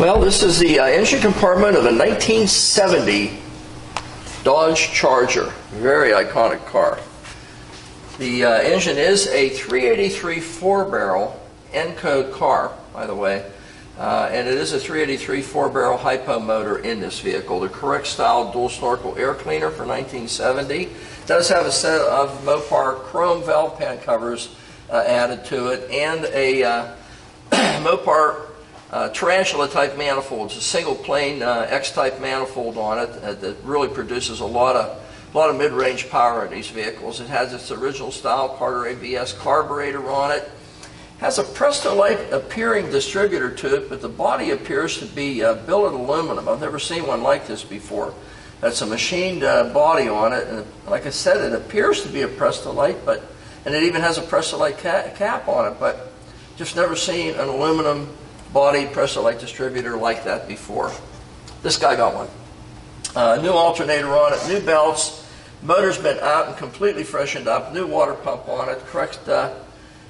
Well, this is the uh, engine compartment of a 1970 Dodge Charger. Very iconic car. The uh, engine is a 383 four-barrel N-code car, by the way, uh, and it is a 383 four-barrel hypo motor in this vehicle. The correct style dual snorkel air cleaner for 1970. It Does have a set of Mopar chrome valve pan covers uh, added to it and a uh, Mopar uh, tarantula type manifold. It's a single plane uh, X type manifold on it uh, that really produces a lot of a lot of mid-range power in these vehicles. It has its original style Carter AVS carburetor on it. Has a Prestolite appearing distributor to it, but the body appears to be uh, billet aluminum. I've never seen one like this before. That's a machined uh, body on it, and like I said, it appears to be a Prestolite, but and it even has a Prestolite ca cap on it, but just never seen an aluminum body Prestolite distributor like that before. This guy got one. Uh, new alternator on it, new belts, motor's been out and completely freshened up, new water pump on it, correct uh,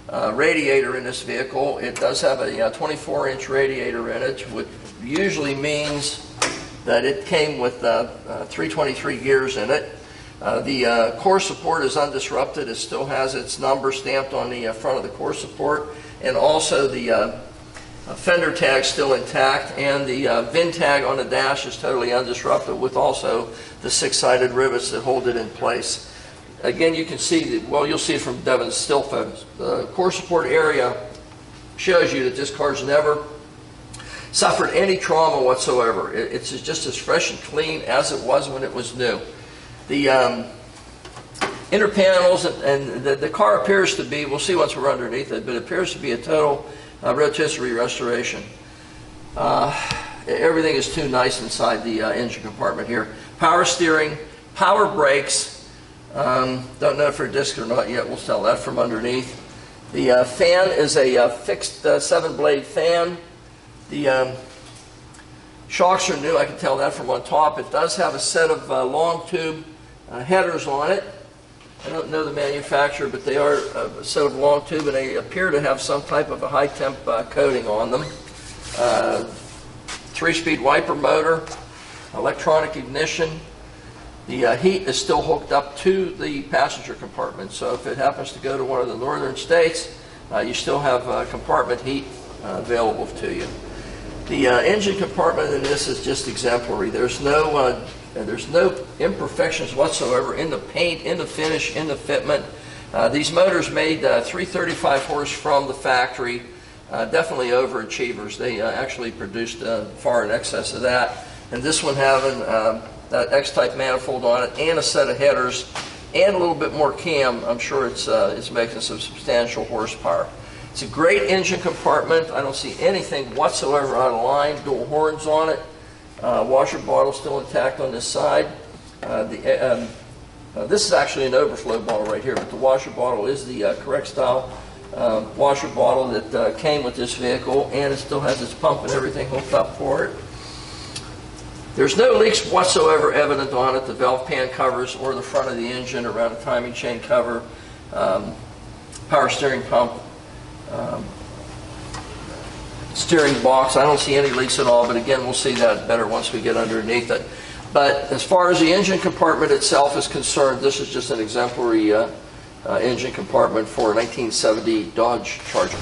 uh, radiator in this vehicle. It does have a 24-inch radiator in it, which usually means that it came with uh, uh, 323 gears in it. Uh, the uh, core support is undisrupted. It still has its number stamped on the uh, front of the core support, and also the uh, fender tag still intact, and the uh, VIN tag on the dash is totally undisrupted with also the six-sided rivets that hold it in place. Again, you can see, that, well, you'll see it from Devin's still photos. The core support area shows you that this car's never suffered any trauma whatsoever. It's just as fresh and clean as it was when it was new. The um, inner panels and, and the, the, car appears to be, we'll see once we're underneath it, but it appears to be a total uh, rotisserie restoration. Uh, everything is too nice inside the uh, engine compartment here. Power steering, power brakes. Um, don't know if they're disc or not yet. We'll tell that from underneath. The uh, fan is a uh, fixed uh, seven blade fan. The um, shocks are new. I can tell that from on top. It does have a set of long tube headers on it. I don't know the manufacturer, but they are a set of long tube, and they appear to have some type of a high temp uh, coating on them. Uh, three-speed wiper motor, electronic ignition. The uh, heat is still hooked up to the passenger compartment, so if it happens to go to one of the northern states, uh, you still have uh, compartment heat uh, available to you. The engine compartment in this is just exemplary. There's no there's no imperfections whatsoever in the paint, in the finish, in the fitment. Uh, these motors made uh, 335 horse from the factory. Uh, definitely overachievers. They uh, actually produced uh, far in excess of that. And this one having um, that X-type manifold on it and a set of headers and a little bit more cam, I'm sure it's, uh, it's making some substantial horsepower. It's a great engine compartment. I don't see anything whatsoever out of line. Dual horns on it. Uh, washer bottle still intact on this side. Uh, the, uh, um, uh, this is actually an overflow bottle right here, but the washer bottle is the uh, correct style um, washer bottle that uh, came with this vehicle, and it still has its pump and everything hooked up for it. There's no leaks whatsoever evident on it, the valve pan covers or the front of the engine around the timing chain cover, um, power steering pump, um, steering box. I don't see any leaks at all, but again, we'll see that better once we get underneath it. But as far as the engine compartment itself is concerned, this is just an exemplary uh, uh, engine compartment for a 1970 Dodge Charger.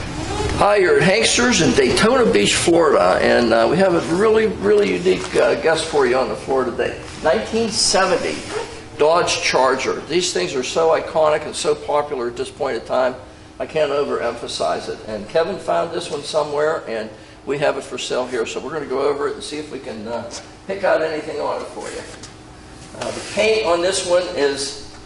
Hi, you're at Hanksters in Daytona Beach, Florida, and uh, we have a really, really unique uh, guest for you on the floor today. 1970 Dodge Charger. These things are so iconic and so popular at this point in time. I can't overemphasize it. And Kevin found this one somewhere, and we have it for sale here. So we're going to go over it and see if we can uh, pick out anything on it for you. Uh, the paint on this one is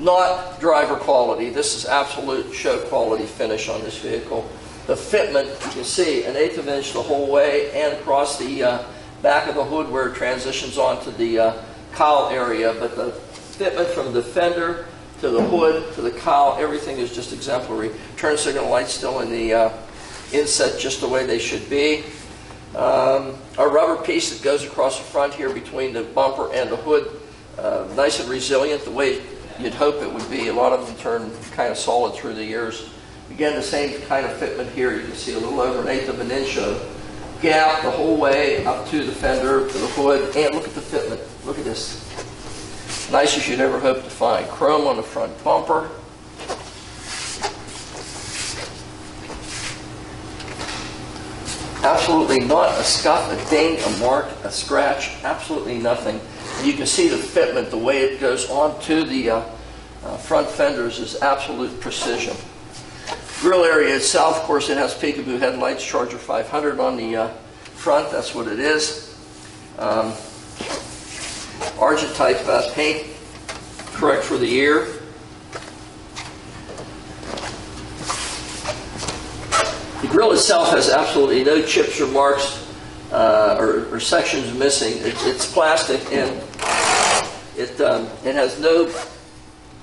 not driver quality. This is absolute show quality finish on this vehicle. The fitment, you can see an eighth of an inch the whole way and across the uh, back of the hood where it transitions onto the uh, cowl area. But the fitment from the fender to the hood, to the cowl, everything is just exemplary. Turn signal lights still in the uh, inset just the way they should be. Um, a rubber piece that goes across the front here between the bumper and the hood, uh, nice and resilient the way you'd hope it would be. A lot of them turn kind of solid through the years. Again, the same kind of fitment here. You can see a little over an eighth of an inch of gap the whole way up to the fender, to the hood, and look at the fitment. Look at this. Nice as you'd ever hope to find. Chrome on the front bumper. Absolutely not a scuff, a ding, a mark, a scratch, absolutely nothing. You can see the fitment, the way it goes onto the uh, uh, front fenders is absolute precision. Grill area itself, of course, it has peekaboo headlights, Charger 500 on the uh, front, that's what it is. Um, Argent type uh, paint, correct for the ear. The grill itself has absolutely no chips or marks uh, or, or, sections missing. It, it's plastic and it, um, it has no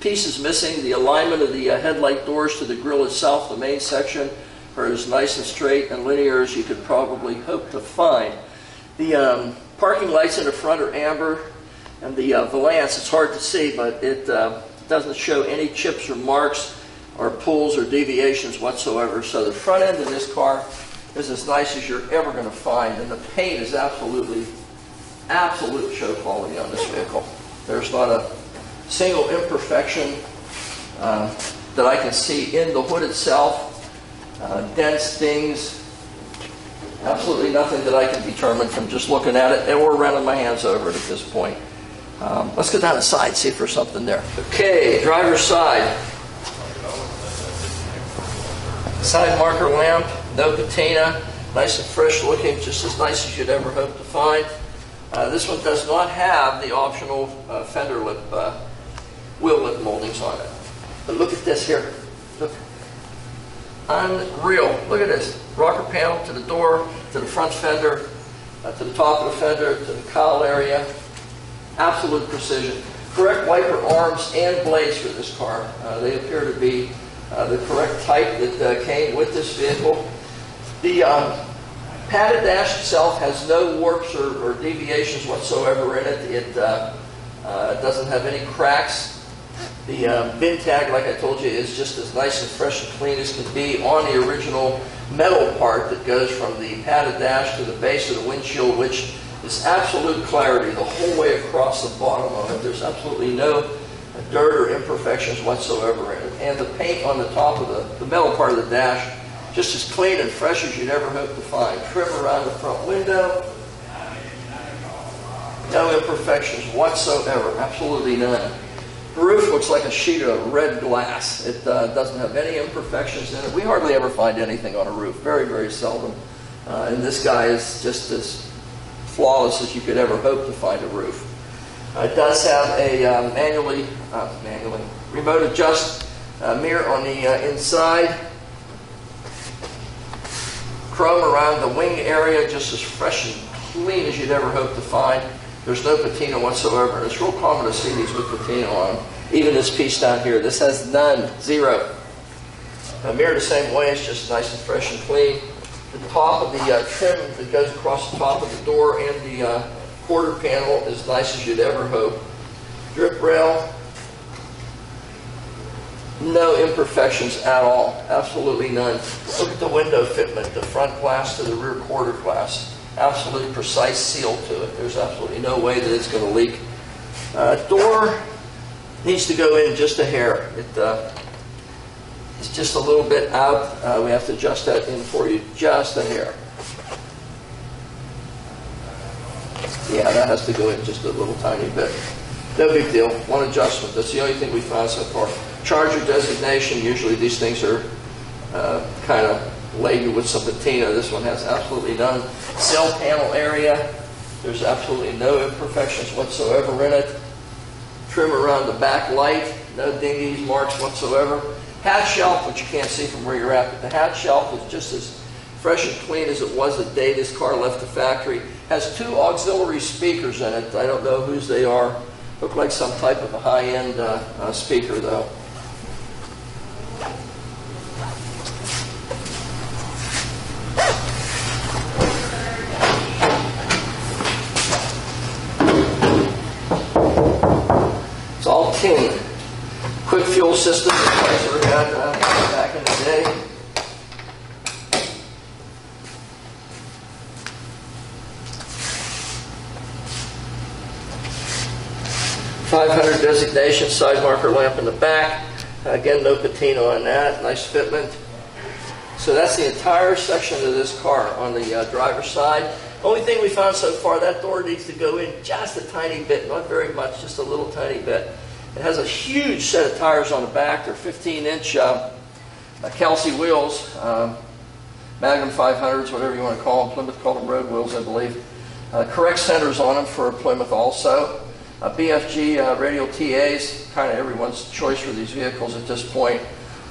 pieces missing. The alignment of the uh, headlight doors to the grill itself, the main section, are as nice and straight and linear as you could probably hope to find. The um, parking lights in the front are amber, and the uh, valance, it's hard to see, but it uh, doesn't show any chips or marks or pulls or deviations whatsoever. So the front end of this car is as nice as you're ever going to find, and the paint is absolutely, absolute show quality on this vehicle. There's not a single imperfection uh, that I can see in the hood itself. Uh, dents, dings, absolutely nothing that I can determine from just looking at it and or running my hands over it at this point. Um, let's go down the side, see if there's something there. Okay, driver's side. Side marker lamp, no patina, nice and fresh looking, just as nice as you'd ever hope to find. Uh, this one does not have the optional uh, fender lip, uh, wheel lip moldings on it. But look at this here. Look. Unreal. Look at this. Rocker panel to the door, to the front fender, uh, to the top of the fender, to the cowl area. Absolute precision. Correct wiper arms and blades for this car. Uh, they appear to be uh, the correct type that uh, came with this vehicle. The um, padded dash itself has no warps or, or deviations whatsoever in it. It uh, uh, doesn't have any cracks. The um, VIN tag, like I told you, is just as nice and fresh and clean as can be on the original metal part that goes from the padded dash to the base of the windshield, which is absolute clarity the whole way across the bottom of it. There's absolutely no dirt or imperfections whatsoever in it. And the paint on the top of the, the metal part of the dash, just as clean and fresh as you'd ever hope to find. Trim around the front window. No imperfections whatsoever, absolutely none. The roof looks like a sheet of red glass. It uh, doesn't have any imperfections in it. We hardly ever find anything on a roof, very, very seldom. Uh, and this guy is just as flawless as you could ever hope to find a roof. Uh, it does have a uh, manually, uh, manually remote adjust uh, mirror on the uh, inside. Chrome around the wing area, just as fresh and clean as you'd ever hope to find. There's no patina whatsoever. And it's real common to see these with patina on. Even this piece down here, this has none, zero. The mirror the same way, it's just nice and fresh and clean. The top of the uh, trim that goes across the top of the door and the uh, quarter panel as nice as you'd ever hope. Drip rail, no imperfections at all, absolutely none. Look at the window fitment, the front glass to the rear quarter glass. Absolutely precise seal to it. There's absolutely no way that it's going to leak. Uh, door needs to go in just a hair. It, uh, it's just a little bit out. Uh, we have to adjust that in for you just a hair. Yeah, that has to go in just a little tiny bit. No big deal. One adjustment. That's the only thing we found so far. Charger designation. Usually these things are uh, kind of laden with some patina. This one has absolutely none. Sail panel area. There's absolutely no imperfections whatsoever in it. Trim around the back light. No dingies, marks whatsoever. Hatch shelf, which you can't see from where you're at, but the hat shelf is just as fresh and clean as it was the day this car left the factory. Has two auxiliary speakers in it. I don't know whose they are. Look like some type of a high-end uh, uh, speaker, though. It's all tin. Quick fuel system, like had uh, back in the day. designation, side marker lamp in the back. Again, no patina on that, nice fitment. So that's the entire section of this car on the uh, driver's side. Only thing we found so far, that door needs to go in just a tiny bit, not very much, just a little tiny bit. It has a huge set of tires on the back. They're 15-inch uh, uh, Kelsey wheels, um, Magnum 500s, whatever you want to call them. Plymouth called them road wheels, I believe. Uh, correct centers on them for Plymouth also. Uh, BFG uh, radial TAs, kind of everyone's choice for these vehicles at this point.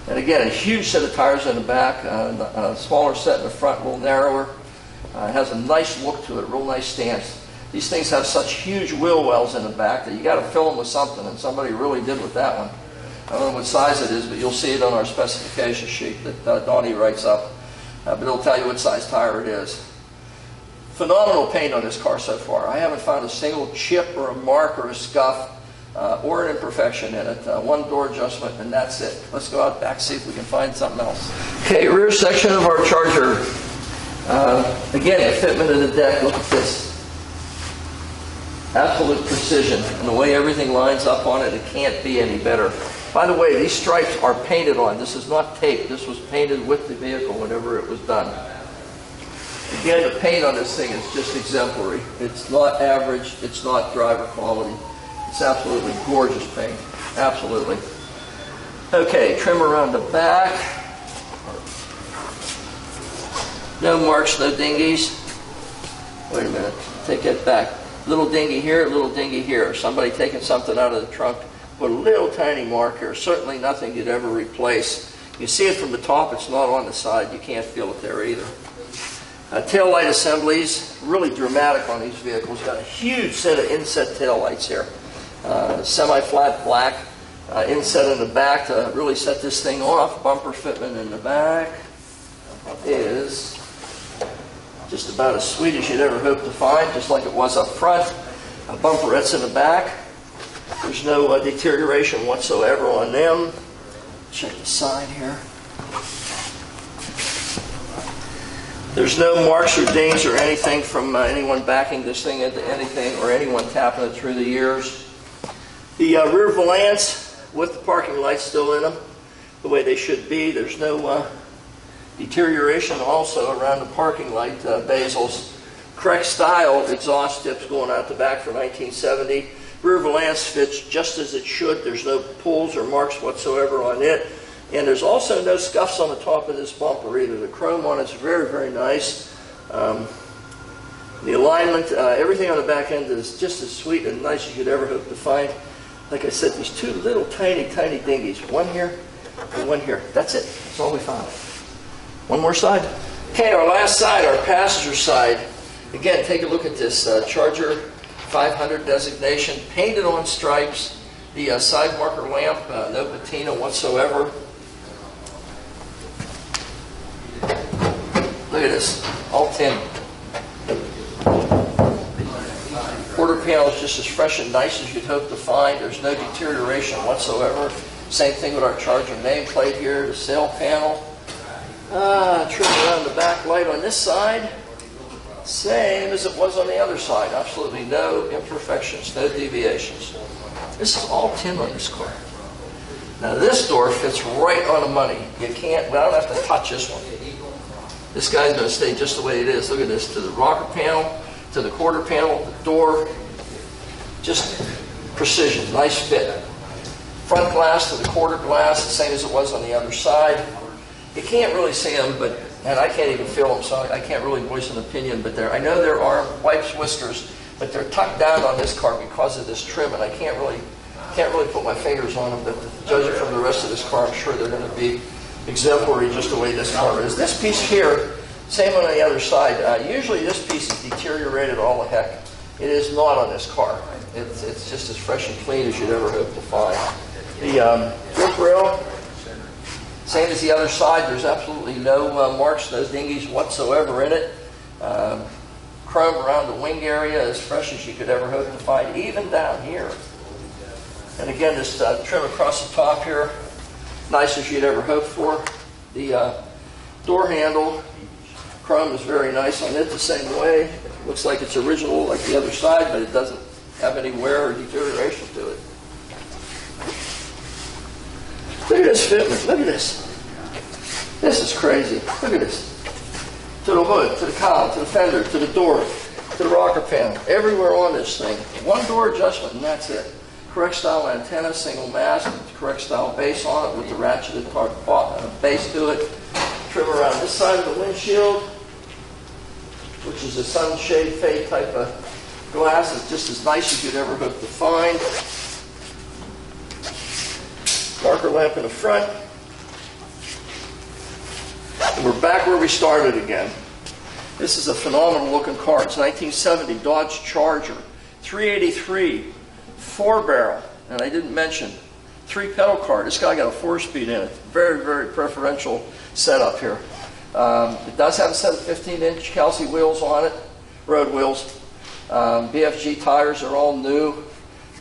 And again, a huge set of tires in the back, uh, a smaller set in the front, a little narrower. Uh, it has a nice look to it, real nice stance. These things have such huge wheel wells in the back that you got to fill them with something, and somebody really did with that one. I don't know what size it is, but you'll see it on our specification sheet that uh, Donnie writes up. Uh, but it'll tell you what size tire it is. Phenomenal paint on this car so far. I haven't found a single chip or a mark or a scuff uh, or an imperfection in it. Uh, one door adjustment, and that's it. Let's go out back see if we can find something else. Okay, rear section of our Charger. Uh, again, the fitment of the deck. Look at this. Absolute precision, and the way everything lines up on it, it can't be any better. By the way, these stripes are painted on. This is not tape. This was painted with the vehicle whenever it was done. Again, the paint on this thing is just exemplary. It's not average. It's not driver quality. It's absolutely gorgeous paint. Absolutely. Okay, trim around the back. No marks, no dinghies. Wait a minute. Take that back. Little dinghy here, little dinghy here. Somebody taking something out of the trunk. Put a little tiny mark here. Certainly nothing you'd ever replace. You see it from the top. It's not on the side. You can't feel it there either. Uh, tail light assemblies, really dramatic on these vehicles. Got a huge set of inset tail lights here. Uh, semi-flat black uh, inset in the back to really set this thing off. Bumper fitment in the back is just about as sweet as you'd ever hope to find, just like it was up front. Uh, bumperettes in the back. There's no uh, deterioration whatsoever on them. Check the side here. There's no marks or dings or anything from uh, anyone backing this thing into anything or anyone tapping it through the years. The uh, rear valance with the parking lights still in them, the way they should be. There's no uh, deterioration also around the parking light uh, bezels. Correct style exhaust tips going out the back for 1970. Rear valance fits just as it should. There's no pulls or marks whatsoever on it. And there's also no scuffs on the top of this bumper either. The chrome on it's very, very nice. Um, the alignment, uh, everything on the back end is just as sweet and nice as you'd ever hope to find. Like I said, these two little tiny, tiny dinghies. One here and one here. That's it. That's all we found. One more side. Okay, our last side, our passenger side. Again, take a look at this uh, Charger 500 designation, painted on stripes. The uh, side marker lamp, uh, no patina whatsoever. Look at this, all tin. Quarter panel is just as fresh and nice as you'd hope to find. There's no deterioration whatsoever. Same thing with our Charger nameplate here, the sail panel. Ah, trim around the back light on this side. Same as it was on the other side. Absolutely no imperfections, no deviations. This is all tin on this car. Now this door fits right on the money. You can't, I don't have to touch this one. This guy's going to stay just the way it is. Look at this, to the rocker panel, to the quarter panel, the door. Just precision, nice fit. Front glass to the quarter glass, the same as it was on the other side. You can't really see them, but and I can't even feel them, so I can't really voice an opinion. But there, I know there are wipes whiskers, but they're tucked down on this car because of this trim, and I can't really can't really put my fingers on them. But judging from the rest of this car, I'm sure they're going to be exemplary just the way this car is. This piece here, same on the other side. Uh, usually this piece is deteriorated all the heck. It is not on this car. It's, it's just as fresh and clean as you'd ever hope to find. The um, drip rail, same as the other side. There's absolutely no uh, marks, no dinghies whatsoever in it. Um, chrome around the wing area, as fresh as you could ever hope to find, even down here. And again, this uh, trim across the top here, nice as you'd ever hope for. The uh, door handle, chrome is very nice on it the same way. It looks like it's original like the other side, but it doesn't have any wear or deterioration to it. Look at this fitment. Look at this. This is crazy. Look at this. To the hood, to the column, to the fender, to the door, to the rocker panel. Everywhere on this thing. One door adjustment and that's it. Correct style antenna, single mast, correct style base on it with the ratcheted part, uh, base to it. Trim around this side of the windshield, which is a sunshade fade type of glass. It's just as nice as you'd ever hope to find. Marker lamp in the front. And we're back where we started again. This is a phenomenal looking car. It's 1970 Dodge Charger, 383, four barrel, and I didn't mention three pedal car. This guy got a four speed in it. Very, very preferential setup here. Um, it does have a set of 15 inch Kelsey wheels on it, road wheels. Um, BFG tires are all new.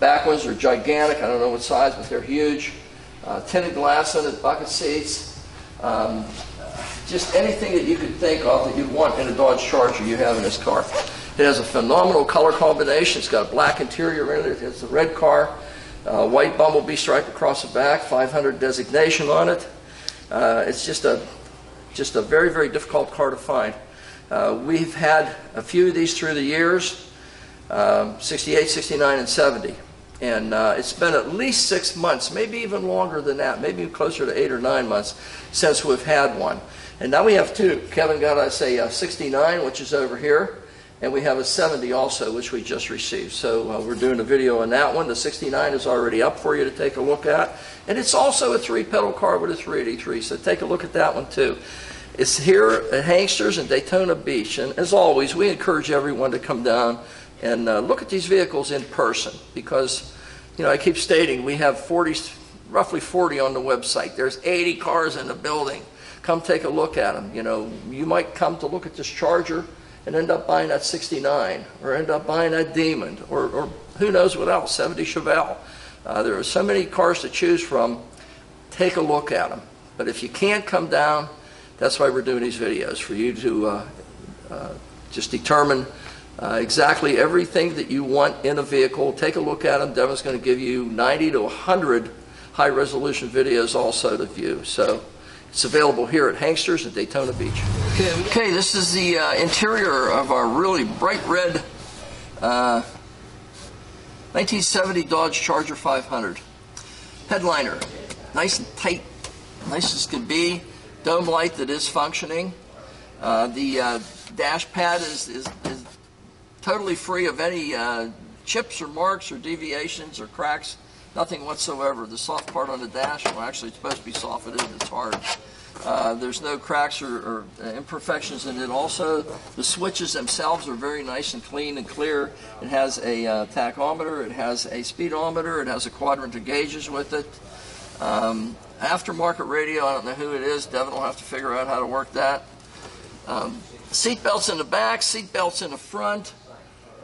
Back ones are gigantic. I don't know what size, but they're huge. Uh, tinted glass in it, bucket seats. Um, just anything that you could think of that you'd want in a Dodge Charger you have in this car. It has a phenomenal color combination. It's got a black interior in it. It's a red car, uh, white bumblebee stripe across the back, 500 designation on it. Uh, it's just a just a very very difficult car to find. Uh, we've had a few of these through the years, um, 68, 69, and 70. And uh, it's been at least six months, maybe even longer than that, maybe closer to eight or nine months since we've had one. And now we have two. Kevin got us a, a 69, which is over here, and we have a 70 also, which we just received. So uh, we're doing a video on that one. The 69 is already up for you to take a look at. And it's also a three-pedal car with a 383, so take a look at that one too. It's here at Hanksters in Daytona Beach. And as always, we encourage everyone to come down and uh, look at these vehicles in person because, you know, I keep stating we have 40, roughly 40 on the website. There's 80 cars in the building. Come take a look at them. You know, you might come to look at this Charger and end up buying that 69 or end up buying that Demon or, or who knows what else, 70 Chevelle. Uh, there are so many cars to choose from. Take a look at them. But if you can't come down, that's why we're doing these videos, for you to uh, uh, just determine uh, exactly everything that you want in a vehicle. Take a look at them. Devin's going to give you 90 to 100 high resolution videos also to view. So it's available here at Hanksters at Daytona Beach. Okay, okay this is the uh, interior of our really bright red uh, 1970 Dodge Charger 500. Headliner, nice and tight, nice as can be. Dome light that is functioning. Uh, the uh, dash pad is, is, is totally free of any uh, chips or marks or deviations or cracks, nothing whatsoever. The soft part on the dash, well actually it's supposed to be soft, it isn't, it's hard. Uh, there's no cracks or, or imperfections in it. Also, the switches themselves are very nice and clean and clear. It has a uh, tachometer, it has a speedometer, it has a quadrant of gauges with it. Um, aftermarket radio, I don't know who it is. Devin will have to figure out how to work that. Um, seat belts in the back, seat belts in the front.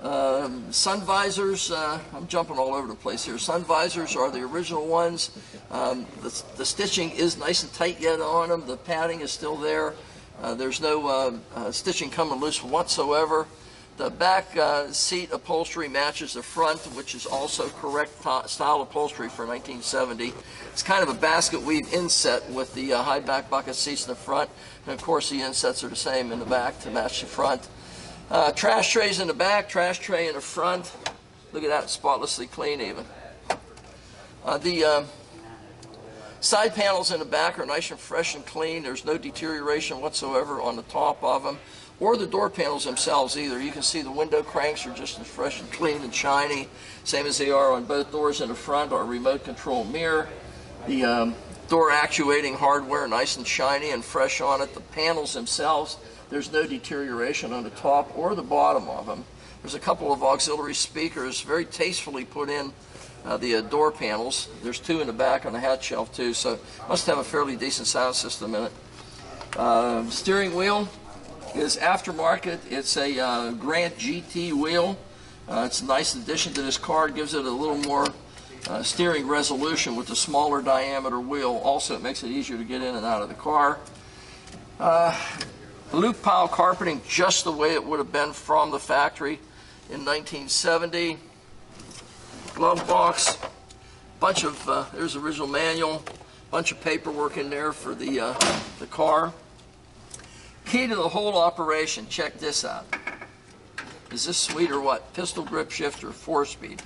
Um, sun visors, uh, I'm jumping all over the place here. Sun visors are the original ones. Um, the, the, stitching is nice and tight yet on them. The padding is still there. Uh, there's no uh, uh stitching coming loose whatsoever. The back uh, seat upholstery matches the front, which is also correct style upholstery for 1970. It's kind of a basket weave inset with the high back bucket seats in the front. And of course the insets are the same in the back to match the front. Uh, trash trays in the back, trash tray in the front. Look at that, spotlessly clean even. Uh, the uh, side panels in the back are nice and fresh and clean. There's no deterioration whatsoever on the top of them or the door panels themselves either. You can see the window cranks are just as fresh and clean and shiny, same as they are on both doors in the front, our remote control mirror. The um, door actuating hardware, nice and shiny and fresh on it. The panels themselves, there's no deterioration on the top or the bottom of them. There's a couple of auxiliary speakers very tastefully put in uh, the uh, door panels. There's two in the back on the hatch shelf too, so must have a fairly decent sound system in it. Uh, steering wheel is aftermarket. It's a uh, Grant GT wheel. Uh, it's a nice addition to this car. It gives it a little more uh, steering resolution with the smaller diameter wheel. Also, it makes it easier to get in and out of the car. Loop pile carpeting just the way it would have been from the factory in 1970. Glove box, bunch of, uh, there's the original manual, bunch of paperwork in there for the, uh, the car. Key to the whole operation, check this out. Is this sweet or what? Pistol grip shifter, four speed.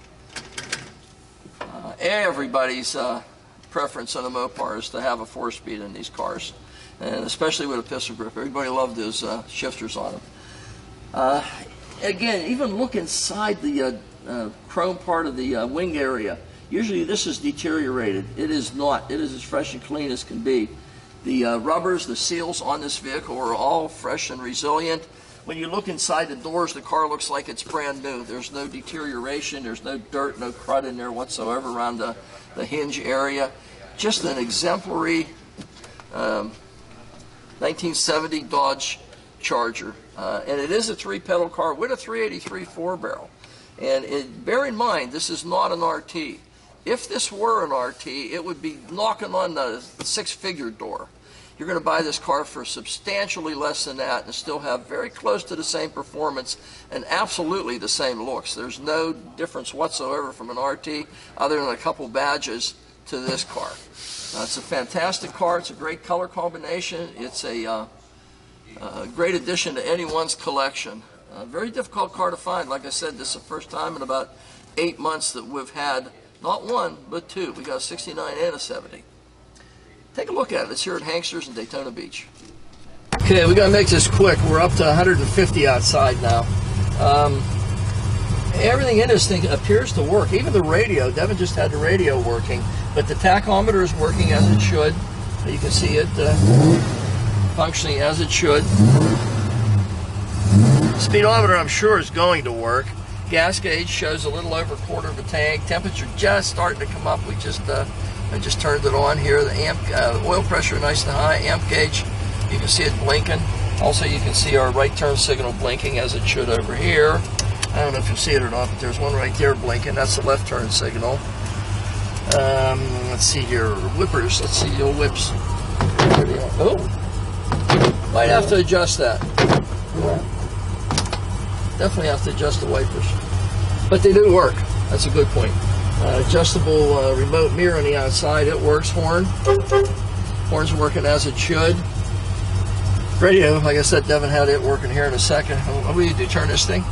Uh, everybody's uh, preference on a Mopar is to have a four speed in these cars, and especially with a pistol grip. Everybody loved those uh, shifters on them. Uh, again, even look inside the uh, uh, chrome part of the uh, wing area. Usually this is deteriorated. It is not. It is as fresh and clean as can be. The uh, rubbers, the seals on this vehicle are all fresh and resilient. When you look inside the doors, the car looks like it's brand new. There's no deterioration. There's no dirt, no crud in there whatsoever around the, the hinge area. Just an exemplary um, 1970 Dodge Charger. Uh, and it is a three pedal car with a 383 four barrel. And it, bear in mind, this is not an RT. If this were an RT, it would be knocking on the six figure door. You're going to buy this car for substantially less than that and still have very close to the same performance and absolutely the same looks. There's no difference whatsoever from an RT other than a couple badges to this car. Uh, it's a fantastic car. It's a great color combination. It's a uh, uh, great addition to anyone's collection. Very difficult car to find. Like I said, this is the first time in about eight months that we've had not one, but two. We got a 69 and a 70. Take a look at it. It's here at Hanksters in Daytona Beach. Okay, we gotta make this quick. We're up to 150 outside now. Um, everything in this thing appears to work. Even the radio. Devin just had the radio working, but the tachometer is working as it should. You can see it uh, functioning as it should. Speedometer, I'm sure, is going to work. Gas gauge shows a little over a quarter of a tank. Temperature just starting to come up. We just uh, I just turned it on here. The amp uh, oil pressure nice and high. Amp gauge, you can see it blinking. Also, you can see our right turn signal blinking as it should over here. I don't know if you see it or not, but there's one right there blinking. That's the left turn signal. Um, let's see here, whippers. Let's see your whips. Oh, might have to adjust that. Definitely have to adjust the wipers, but they do work. That's a good point. Uh, adjustable uh, remote mirror on the outside. It works. Horn. Horn's working as it should. Radio, like I said, Devin had it working here in a second. What do you do? Turn this thing?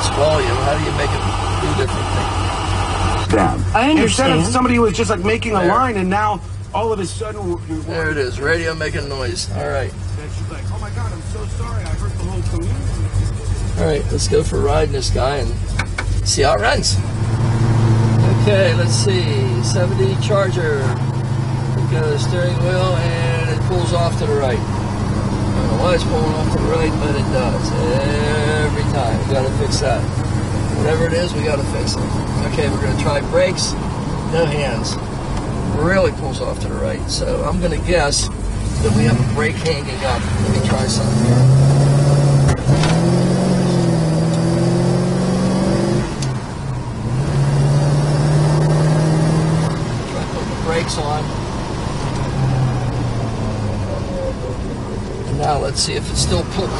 That's volume. How do you make it do different things? Down. I Instead understand. of somebody who was just like making a line, and now all of a sudden, we're, we're, There it is. Radio making noise. All right. that she's like, "Oh my God, I'm so sorry. I hurt the whole community." All right. Let's go for riding this guy and see how it runs. Okay. Let's see. 70 Charger. We got a steering wheel and it pulls off to the right. It's pulling off to the right, but it does every time. We got to fix that. Whatever it is, we got to fix it. Okay, we're going to try brakes. No hands. Really pulls off to the right. So I'm going to guess that we have a brake hanging up. Let me try something here. Try putting the brakes on. Now let's see if it still pulls.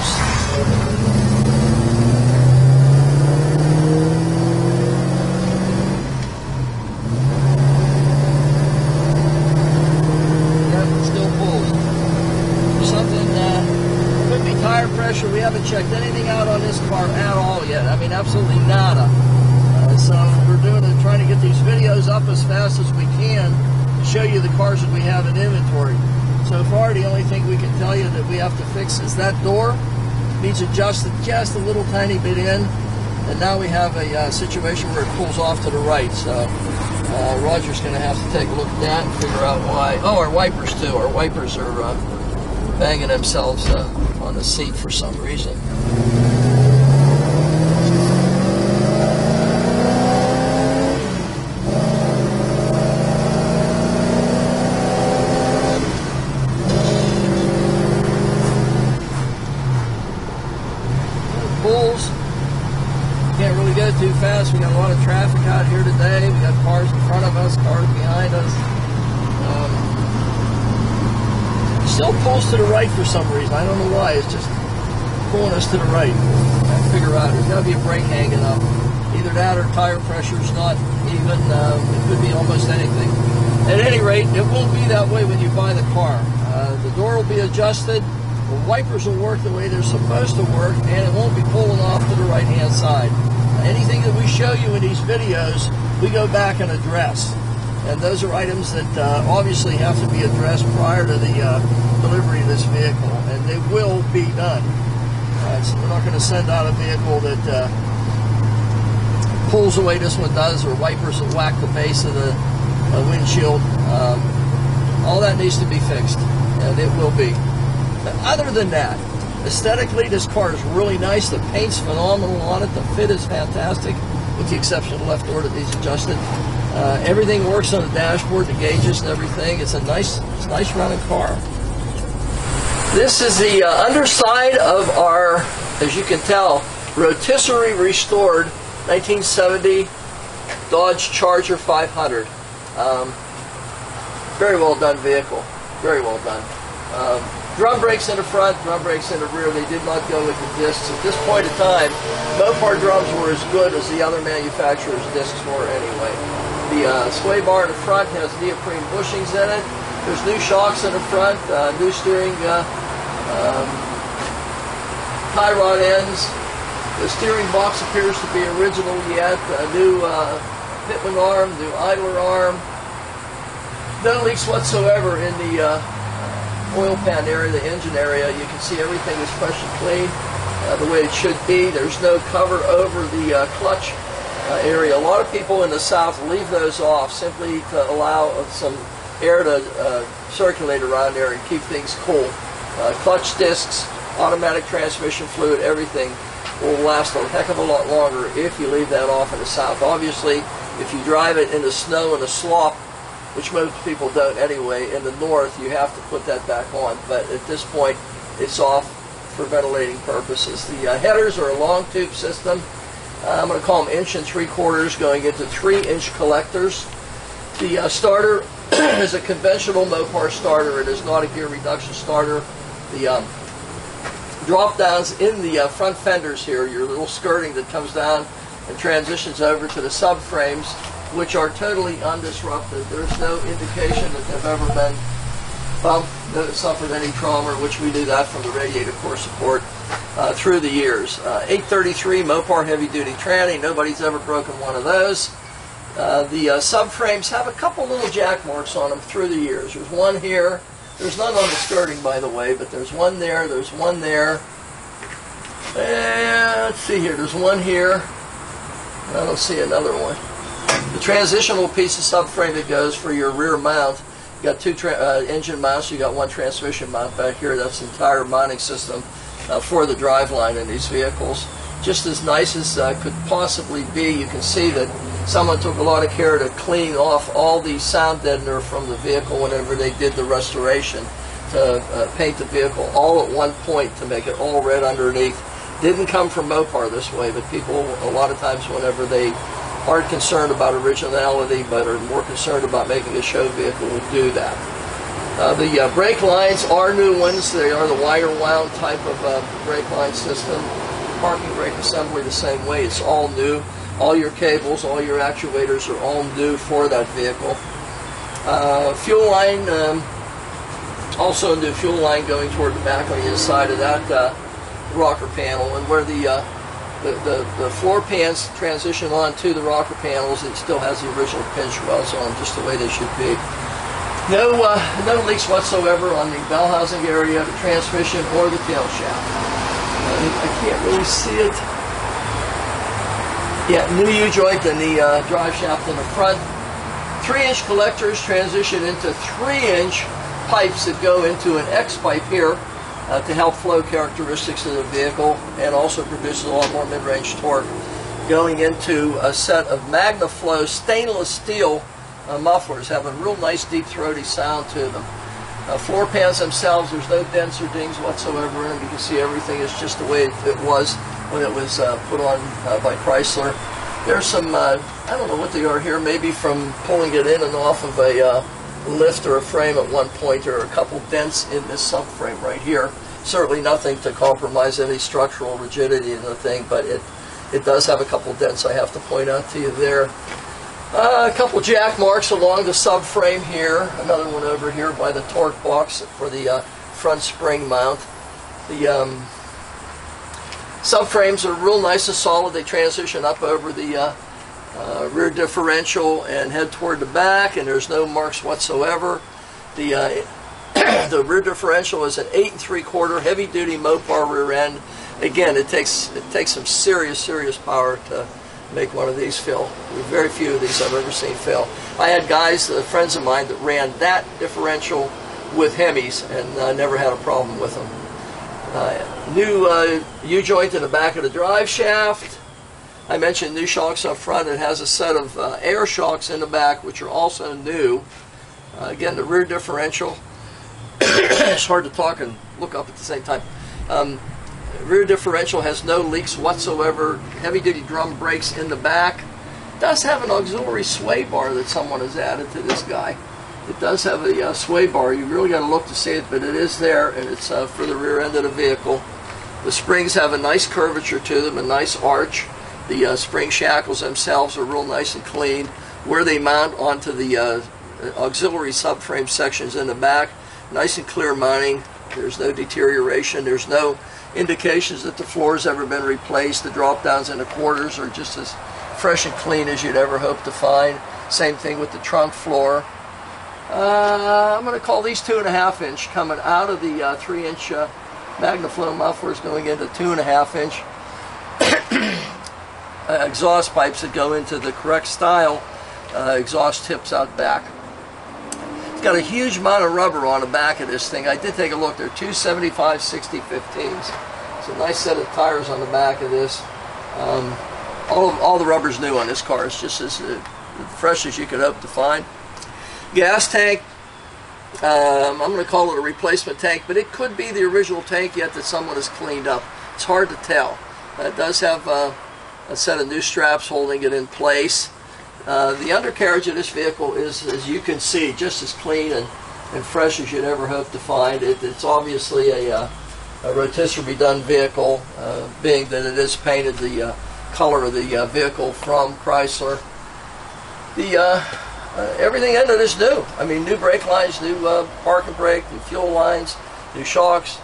Yep, it still pulls. Something, uh, could be tire pressure. We haven't checked anything out on this car at all yet. I mean, absolutely nada. Uh, so we're doing it, trying to get these videos up as fast as we can to show you the cars that we have in inventory. So far, the only thing we can tell you that we have to fix is that door needs adjusted just a little tiny bit in, and now we have a uh, situation where it pulls off to the right. So uh, Roger's going to have to take a look at that and figure out why. Oh, our wipers too. Our wipers are uh, banging themselves uh, on the seat for some reason. Bulls. Can't really go too fast. We got a lot of traffic out here today. We got cars in front of us, cars behind us. Um, still pulls to the right for some reason. I don't know why. It's just pulling us to the right. I figure out there's got to be a brake hanging up. Either that or tire pressure's not even uh, it could be almost anything. At any rate, it won't be that way when you buy the car. Uh, the door will be adjusted, the wipers will work the way they're supposed to work, and it won't be pulling off to the right hand side. Anything that we show you in these videos, we go back and address. And those are items that uh, obviously have to be addressed prior to the uh, delivery of this vehicle, and they will be done. Uh, so we're not going to send out a vehicle that uh, pulls the way this one does, or wipers that whack the base of the uh, windshield. Um, all that needs to be fixed, and it will be. But other than that, aesthetically, this car is really nice. The paint's phenomenal on it. The fit is fantastic, with the exception of the left door that needs adjusted. Uh, everything works on the dashboard, the gauges and everything. It's a nice, it's a nice running car. This is the uh, underside of our, as you can tell, rotisserie restored 1970 Dodge Charger 500. Um, very well done vehicle. Very well done. Um, drum brakes in the front, drum brakes in the rear. They did not go with the discs. At this point in time, Mopar drums were as good as the other manufacturers' discs were anyway. The uh, sway bar in the front has neoprene bushings in it. There's new shocks in the front, uh, new steering uh, um, tie rod ends. The steering box appears to be original yet. A new uh, Pitman arm, new idler arm. No leaks whatsoever in the uh, oil pan area, the engine area. You can see everything is fresh and clean, uh, the way it should be. There's no cover over the uh, clutch uh, area. A lot of people in the south leave those off simply to allow some air to uh, circulate around there and keep things cool. Uh, clutch discs, automatic transmission fluid, everything will last a heck of a lot longer if you leave that off in the south. Obviously, if you drive it in the snow and the slop, which most people don't anyway, in the north, you have to put that back on. But at this point, it's off for ventilating purposes. The uh, headers are a long tube system. Uh, I'm going to call them inch and three quarters, going into three inch collectors. The uh, starter is a conventional Mopar starter. It is not a gear reduction starter. The um, drop downs in the uh, front fenders here, your little skirting that comes down and transitions over to the subframes, which are totally undisrupted. There's no indication that they've ever been bumped, that suffered any trauma, which we knew that from the radiator core support uh, through the years. Uh, 833 Mopar heavy duty tranny, nobody's ever broken one of those. Uh, the uh, subframes have a couple little jack marks on them through the years. There's one here. There's none on the skirting, by the way, but there's one there. There's one there. And let's see here. There's one here. I don't see another one. The transitional piece of subframe that goes for your rear mount. You got two uh, engine mounts. You got one transmission mount back here. That's the entire mounting system uh, for the driveline in these vehicles. Just as nice as uh, could possibly be. You can see that someone took a lot of care to clean off all the sound deadener from the vehicle whenever they did the restoration to uh, paint the vehicle all at one point to make it all red underneath. Didn't come from Mopar this way, but people a lot of times whenever they aren't concerned about originality but are more concerned about making a show vehicle will do that. Uh, the uh, brake lines are new ones. They are the wire wound type of uh, brake line system. Parking brake assembly the same way. It's all new. All your cables, all your actuators are all new for that vehicle. Uh, fuel line, um, also new fuel line going toward the back on the inside of that uh, rocker panel, and where the, uh, the, the the floor pans transition on to the rocker panels, it still has the original pinch welds on, just the way they should be. No, uh, no leaks whatsoever on the bell housing area, the transmission, or the tail shaft. I, I can't really see it. Yeah, new U-joint in the uh, drive shaft in the front. Three-inch collectors transition into three-inch pipes that go into an X pipe here uh, to help flow characteristics of the vehicle and also produces a lot more mid-range torque. Going into a set of MagnaFlow stainless steel uh, mufflers have a real nice deep throaty sound to them. Uh, floor pans themselves, there's no dents or dings whatsoever in them. You can see everything is just the way it, it was when it was uh, put on uh, by Chrysler. There's some, uh, I don't know what they are here, maybe from pulling it in and off of a lift or a frame at one point, or a couple dents in this subframe right here. Certainly nothing to compromise any structural rigidity in the thing, but it, it does have a couple dents I have to point out to you there. Uh, a couple jack marks along the subframe here. Another one over here by the torque box for the uh, front spring mount. The um, subframes are real nice and solid. They transition up over the uh, uh, rear differential and head toward the back, and there's no marks whatsoever. The uh, the rear differential is an eight and three quarter heavy duty Mopar rear end. Again, it takes it takes some serious serious power to make one of these fail. Very few of these I've ever seen fail. I had guys, uh, friends of mine, that ran that differential with Hemis and uh, never had a problem with them. Uh, new uh, U-joint in the back of the drive shaft. I mentioned new shocks up front. It has a set of uh, air shocks in the back, which are also new. Uh, again, the rear differential. it's hard to talk and look up at the same time. Um, rear differential has no leaks whatsoever. Heavy duty drum brakes in the back. Does have an auxiliary sway bar that someone has added to this guy. It does have a uh, sway bar. You really got to look to see it, but it is there, and it's uh, for the rear end of the vehicle. The springs have a nice curvature to them, a nice arch. The uh, spring shackles themselves are real nice and clean. Where they mount onto the uh, auxiliary subframe sections in the back, nice and clear mounting. There's no deterioration. There's no indications that the floor's ever been replaced. The drop downs in the quarters are just as fresh and clean as you'd ever hope to find. Same thing with the trunk floor. Uh, I'm going to call these two and a half inch coming out of the uh, three inch uh, Magnaflow mufflers going into two and a half inch uh, exhaust pipes that go into the correct style uh, exhaust tips out back. It's got a huge amount of rubber on the back of this thing. I did take a look. They're 275 60 15s. It's a nice set of tires on the back of this. Um, all, all the rubber's new on this car. It's just as uh, fresh as you could hope to find. Gas tank. Um, I'm going to call it a replacement tank, but it could be the original tank yet that someone has cleaned up. It's hard to tell. Uh, it does have uh, a set of new straps holding it in place. Uh, the undercarriage of this vehicle is, as you can see, just as clean and, and fresh as you'd ever hope to find. It, it's obviously a, uh, a rotisserie done vehicle, uh, being that it is painted the uh, color of the uh, vehicle from Chrysler. The uh, everything in it is new. I mean, new brake lines, new parking brake, new fuel lines, new shocks,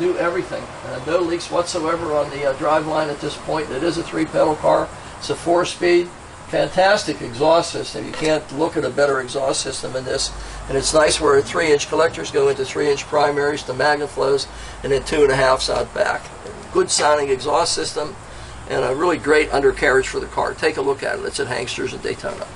new everything. Uh, no leaks whatsoever on the uh, drive line at this point. It is a three-pedal car. It's a four-speed. Fantastic exhaust system. You can't look at a better exhaust system than this. And it's nice where three-inch collectors go into three-inch primaries, the Magnaflows, and then two and a halfs out back. Good sounding exhaust system and a really great undercarriage for the car. Take a look at it. It's at Hanksters in Daytona.